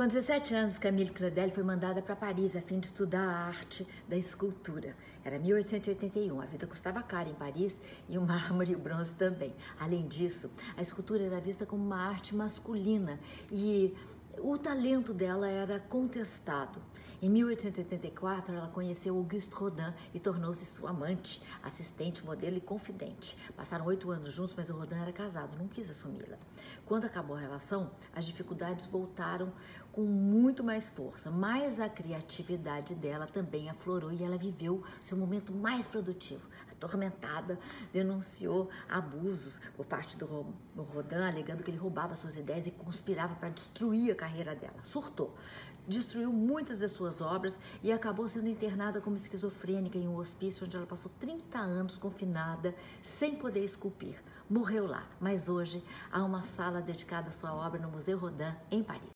Com 17 anos, Camille Claudel foi mandada para Paris a fim de estudar a arte da escultura. Era 1881, a vida custava caro em Paris e o mármore e o bronze também. Além disso, a escultura era vista como uma arte masculina e o talento dela era contestado. Em 1884, ela conheceu Auguste Rodin e tornou-se sua amante, assistente, modelo e confidente. Passaram oito anos juntos, mas o Rodin era casado, não quis assumi-la. Quando acabou a relação, as dificuldades voltaram com muito mais força, mas a criatividade dela também aflorou e ela viveu seu momento mais produtivo. Atormentada, denunciou abusos por parte do Rodin, alegando que ele roubava suas ideias e conspirava para destruir a carreira dela. Surtou, destruiu muitas das suas obras e acabou sendo internada como esquizofrênica em um hospício onde ela passou 30 anos confinada, sem poder esculpir. Morreu lá, mas hoje há uma sala dedicada à sua obra no Museu Rodin, em Paris.